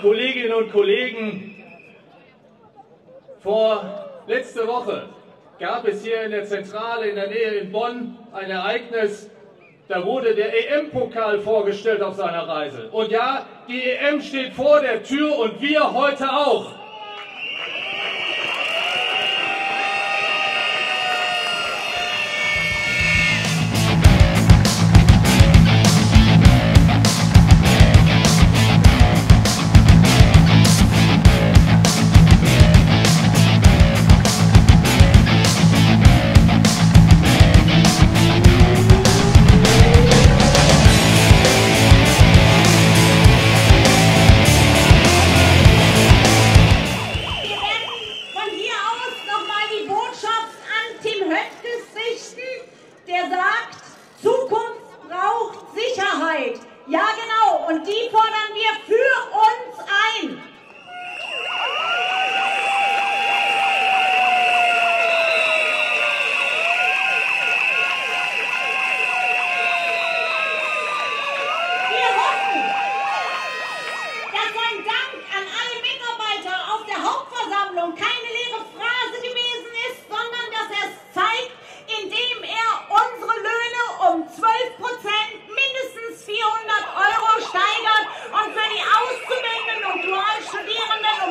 Kolleginnen und Kollegen, vor letzte Woche gab es hier in der Zentrale in der Nähe in Bonn ein Ereignis, da wurde der EM-Pokal vorgestellt auf seiner Reise. Und ja, die EM steht vor der Tür und wir heute auch. Der